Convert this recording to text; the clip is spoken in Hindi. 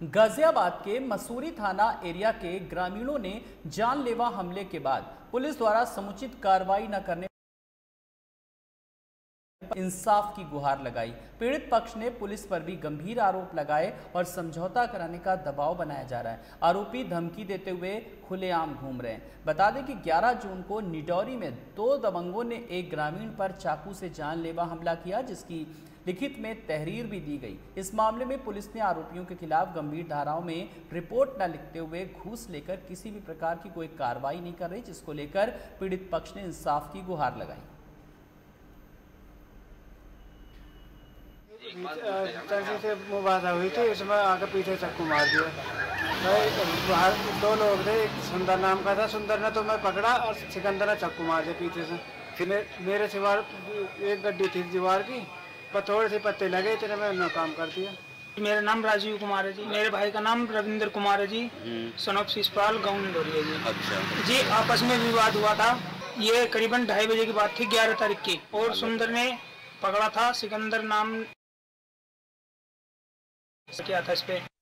गाजियाबाद के मसूरी थाना एरिया के ग्रामीणों ने जानलेवा हमले के बाद पुलिस द्वारा समुचित कार्रवाई न करने इंसाफ की गुहार लगाई। पीड़ित पक्ष ने पुलिस पर भी गंभीर आरोप लगाए और समझौता कराने का दबाव बनाया जा रहा है। आरोपी धमकी देते हुए खुलेआम घूम रहे हैं। बता दें कि 11 जून को निडौरी में दो दबंगों ने एक ग्रामीण पर चाकू से जानलेवा हमला किया, जिसकी लिखित में तहरीर भी दी गई। इस मामले में पुलिस ने आरोपियों के खिलाफ गंभीर धाराओं में रिपोर्ट न लिखते हुए घूस लेकर किसी भी प्रकार की कोई कार्रवाई नहीं कर रही, जिसको लेकर पीड़ित पक्ष ने इंसाफ की गुहार लगाई। टैक्सी से मुबादा हुई थी उसमें आके पीछे चक्कू मार दिया। भाई बाहर दो लोग थे एक सुंदर नाम का था सुंदर ने तो मैं पकड़ा और सिकंदर ने चक्कू मार दिया पीछे से। फिर मे, मेरे सिवार एक गड्डी थी दीवार की पर थोड़े से पत्ते लगे इतने में उन्होंने काम कर दिया। मेरा नाम राजीव कुमार है जी। मेरे भाई का नाम रविंद्र कुमार है जी। सनोप शिषपाल गाँव निडोरी जी। अच्छा। जी आपस में विवाद हुआ था। ये करीबन ढाई बजे की बात थी ग्यारह तारीख की। और सुंदर ने पकड़ा था सिकंदर नाम क्या था इस पे?